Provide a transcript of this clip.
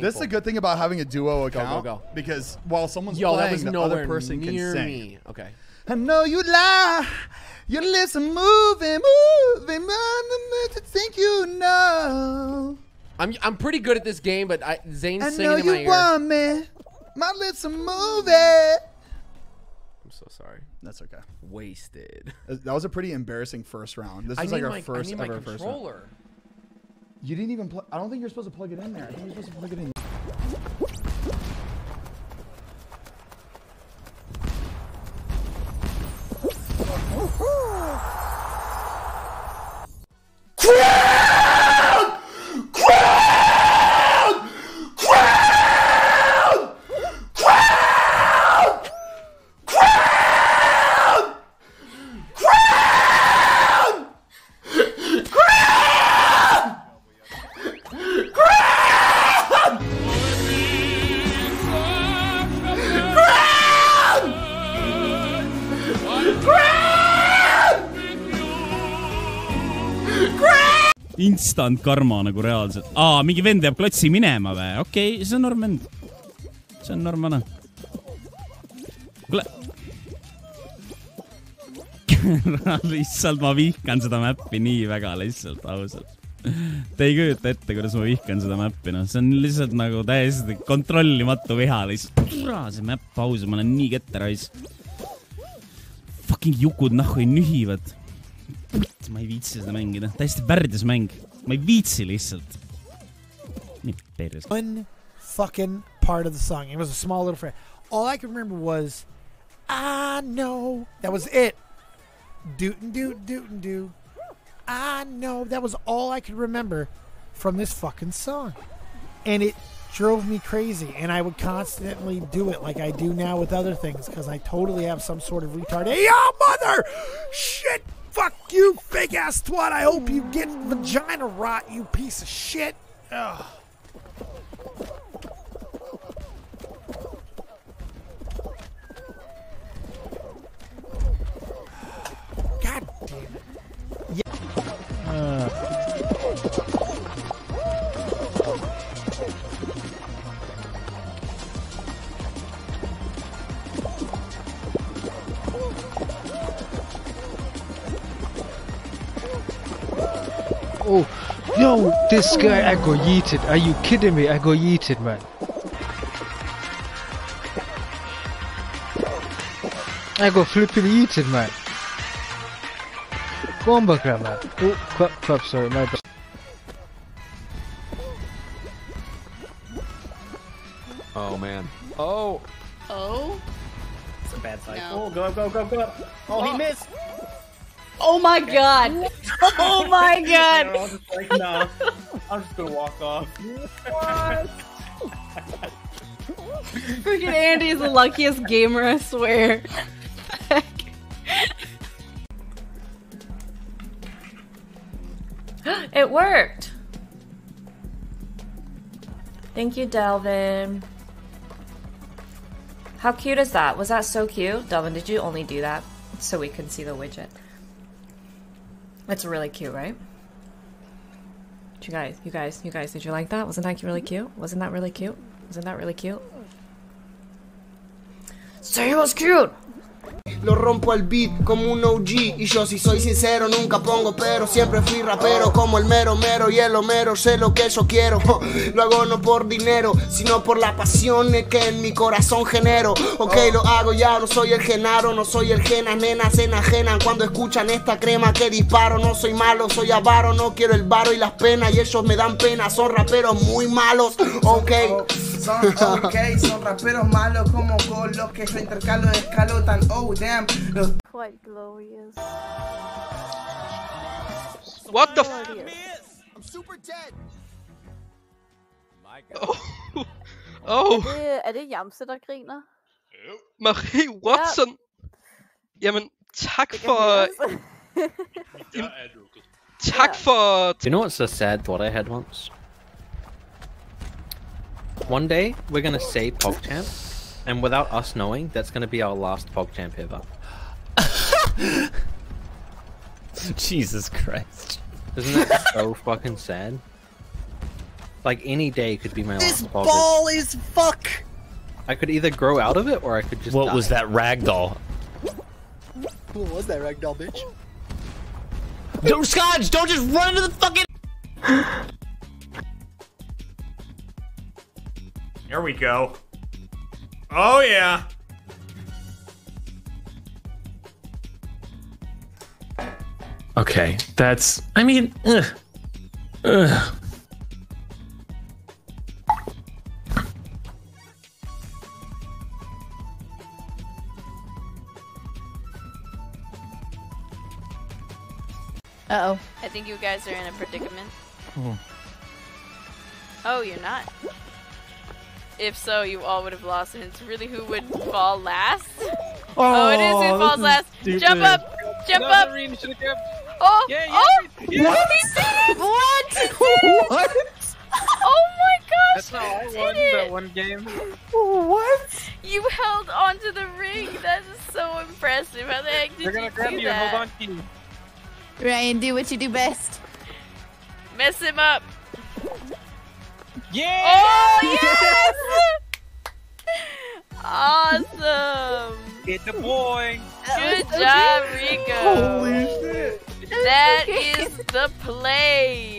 This is a good thing about having a duo account. go. Because while someone's Yo, playing, the other person can sing. me. Okay. I know you lie. Your lips are moving, moving, moving to think you know. I'm I'm pretty good at this game, but I, Zane's I singing know in my you ear. want me. My lips are moving. I'm so sorry. That's okay. Wasted. That was a pretty embarrassing first round. This I was like our my, first I ever first round. You didn't even plug. I don't think you're supposed to plug it in there. I think you're supposed to plug it in. Instant karma nagu reaalselt. aa, mingi vend jääb klotsi minema või? okei okay,, see on norm vend. see on norm vana. kuule. lihtsalt ma vihkan seda mäppi nii väga lihtsalt, ausalt. Te ei kujuta ette, kuidas ma vihkan seda mäppi, noh, see on lihtsalt nagu täiesti kontrollimatu viha lihtsalt. see mäpp ausalt, ma olen nii ketteraisk. Fucking jukud nahku nühivad ma ei viitsi seda mängida, täiesti värdjas mäng, ma ei viitsi lihtsalt. nii perses. one fucking part of the song. It was a small little phrase. All I could remember was, I know. That was it. Doot and doot, doot and do. I know. That was all I could remember from this fucking song. And it drove me crazy. And I would constantly do it like I do now with other things because I totally have some sort of retard. Hey, yo, mother! Shit! Fuck you, fake ass twat! I hope you get vagina rot, you piece of shit! Ugh. God damn Oh, yo, this guy, I got yeeted. Are you kidding me? I got yeeted, man. I got flipping yeeted, man. Bomba crap, man. Oh, crap, crap, sorry, my bad. Oh man. Oh. Oh. It's a bad side. No. Oh, go, go, go, go. Oh, he missed. Oh my god. Oh my god. I was just like, no. I'm just gonna walk off. Freaking Andy is the luckiest gamer, I swear. it worked. Thank you, Delvin. How cute is that? Was that so cute? Delvin, did you only do that so we can see the widget? It's really cute, right? Did You guys, you guys, you guys, did you like that? Wasn't that really cute? Wasn't that really cute? Wasn't that really cute? Say it was cute! Lo rompo el beat como un OG Y yo si soy sincero nunca pongo pero. Siempre fui rapero como el mero mero Y el homero. Sé lo que yo quiero Lo hago no por dinero Sino por la pasión que en mi corazón genero. Ok lo hago ya no soy el genaro No soy el genas nenas se enajenan. Cuando escuchan esta crema que disparo No soy malo soy avaro. No quiero el varo y las penas Y ellos me dan pena. Son raperos muy malos. Ok Son ok, son raperos malos como con los que yo intercalo de escalo tan oh damn. Los Quite glorious. What the f- I'm super dead Oh. oh. Er det, er det Jamse, der griner? Marie Watson. Jamen, tak for... høres. Tak for... You know what's a sad thought I had once? One day we're gonna say PogChamp, and without us knowing, that's gonna be our last PogChamp ever. Jesus Christ. Isn't that so fucking sad? Like any day could be my This last ball. ball is fuck. I could either grow out of it or I could just. What was die. that ragdoll? What was that ragdoll, bitch? Don't Scotch, don't just run into the fucking. There we go. Oh yeah. Okay, that's. I mean, ugh. Ugh. Uh oh. I think you guys are in a predicament. Oh, you're not. If so, you all would have lost, and it's really who would fall last. Oh, oh it is Oh, who falls this last. is Jump up! Jump No, up! Doreen should've kept- Oh! Yeah, yeah, oh! yeah. What? He did it! What? He did it! What? Oh my gosh! That's how I he won did that one game. What? You held onto the ring. That is so impressive. How the heck did They're gonna you grab do you that? hold on to you. Ryan, do what you do best. Mess him up. Yeah! Oh yes! Get the boy. Good job, Rico. Holy shit. That is the play.